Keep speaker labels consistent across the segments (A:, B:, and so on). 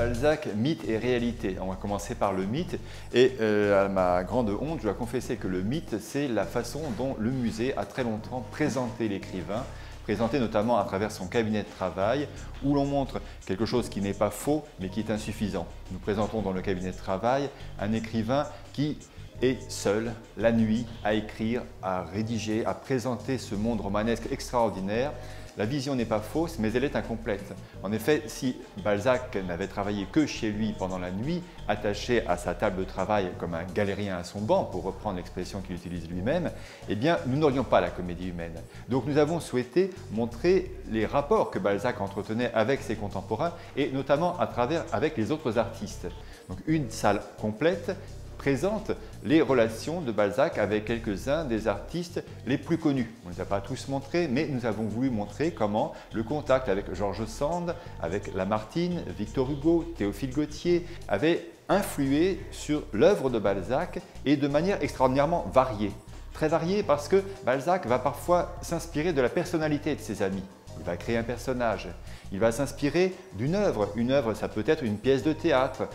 A: Balzac, mythe et réalité. On va commencer par le mythe. Et euh, à ma grande honte, je dois confesser que le mythe, c'est la façon dont le musée a très longtemps présenté l'écrivain, présenté notamment à travers son cabinet de travail, où l'on montre quelque chose qui n'est pas faux, mais qui est insuffisant. Nous présentons dans le cabinet de travail un écrivain qui est seul, la nuit, à écrire, à rédiger, à présenter ce monde romanesque extraordinaire la vision n'est pas fausse, mais elle est incomplète. En effet, si Balzac n'avait travaillé que chez lui pendant la nuit, attaché à sa table de travail comme un galérien à son banc, pour reprendre l'expression qu'il utilise lui-même, eh bien, nous n'aurions pas la comédie humaine. Donc nous avons souhaité montrer les rapports que Balzac entretenait avec ses contemporains, et notamment à travers avec les autres artistes. Donc une salle complète présente les relations de Balzac avec quelques-uns des artistes les plus connus. On ne les a pas tous montrés, mais nous avons voulu montrer comment le contact avec Georges Sand, avec Lamartine, Victor Hugo, Théophile Gautier avait influé sur l'œuvre de Balzac et de manière extraordinairement variée. Très variée parce que Balzac va parfois s'inspirer de la personnalité de ses amis. Il va créer un personnage. Il va s'inspirer d'une œuvre. Une œuvre, ça peut être une pièce de théâtre.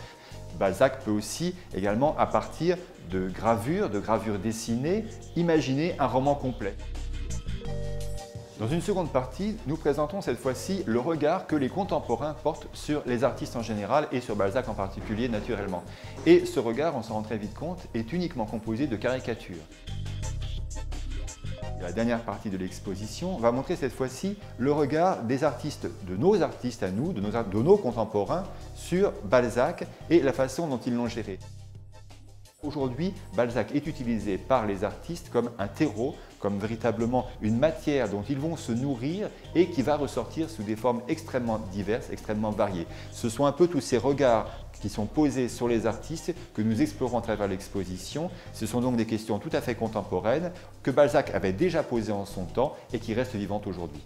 A: Balzac peut aussi également, à partir de gravures, de gravures dessinées, imaginer un roman complet. Dans une seconde partie, nous présentons cette fois-ci le regard que les contemporains portent sur les artistes en général et sur Balzac en particulier naturellement. Et ce regard, on s'en rend très vite compte, est uniquement composé de caricatures la dernière partie de l'exposition, va montrer cette fois-ci le regard des artistes, de nos artistes à nous, de nos, contemporains, sur Balzac et la façon dont ils l'ont géré. Aujourd'hui, Balzac est utilisé par les artistes comme un terreau, comme véritablement une matière dont ils vont se nourrir et qui va ressortir sous des formes extrêmement diverses, extrêmement variées. Ce sont un peu tous ces regards qui sont posés sur les artistes que nous explorons à travers l'exposition. Ce sont donc des questions tout à fait contemporaines que Balzac avait déjà posées en son temps et qui restent vivantes aujourd'hui.